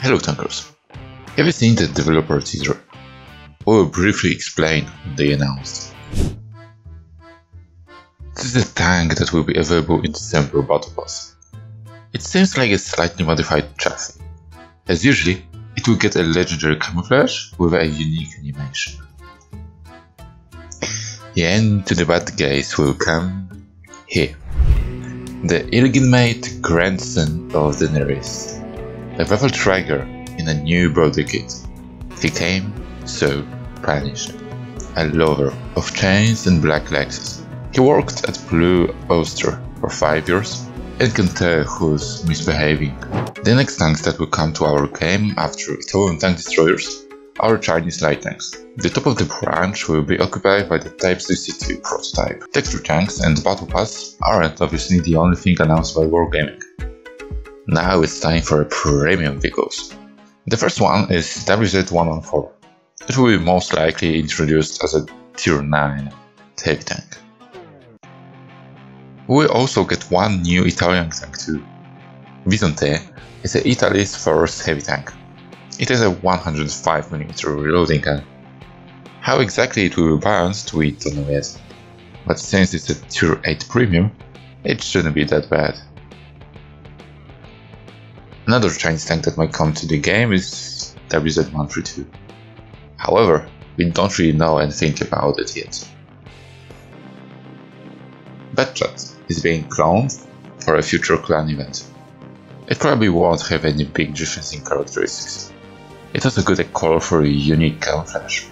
Hello tankers. Have you seen the developer teaser? We will briefly explain what they announced. This is a tank that will be available in December Battle Pass. It seems like a slightly modified chassis. As usually, it will get a legendary camouflage with a unique animation. The end to the bad guys will come here. The illegitimate grandson of Daenerys. A Revel Trigger in a new body kit. He came, so punished. A lover of chains and black Lexus. He worked at Blue Oyster for 5 years and can tell who's misbehaving. The next tanks that will come to our game after Italian tank destroyers are Chinese light tanks. The top of the branch will be occupied by the Type 62 prototype. Texture tanks and Battle Pass aren't obviously the only thing announced by Wargaming. Now it's time for a premium vehicles. The first one is WZ-114. It will be most likely introduced as a Tier 9 heavy tank. We also get one new Italian tank too. Bisonte is Italy's first heavy tank. It has a 105mm reloading gun. How exactly it will be balanced we don't know yet, but since it's a Tier 8 premium, it shouldn't be that bad. Another Chinese tank that might come to the game is WZ-132. However, we don't really know anything about it yet. Batchat is being cloned for a future clan event. It probably won't have any big difference in characteristics. It has a good call for a unique camouflage.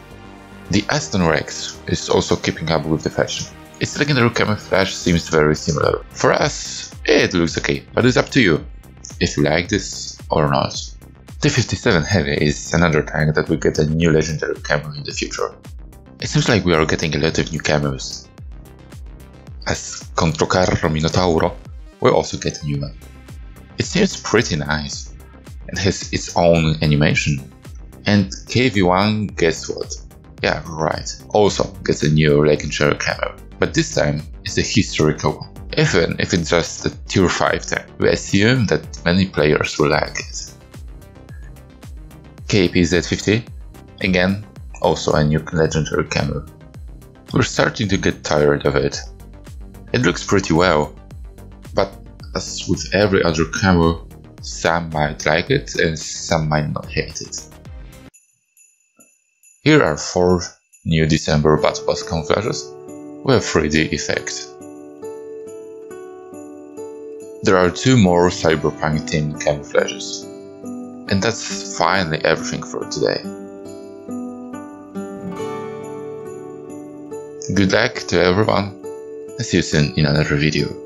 The Astron Rex is also keeping up with the fashion. Its legendary camouflage seems very similar. For us, it looks okay, but it's up to you if you like this or not. T-57 Heavy is another tank that will get a new legendary camo in the future. It seems like we are getting a lot of new camos. As Controcarro Minotauro we also get a new one. It seems pretty nice and has its own animation. And KV-1, guess what? Yeah, right, also gets a new legendary camo, but this time it's a historical one. Even if it's just a tier 5 tank, we assume that many players will like it. KP-Z50, again, also a new legendary camo. We're starting to get tired of it. It looks pretty well, but as with every other camo, some might like it and some might not hate it. Here are 4 new December Battle Pass camouflages with 3D effect. There are two more cyberpunk themed camouflages. And that's finally everything for today. Good luck to everyone, and see you soon in another video.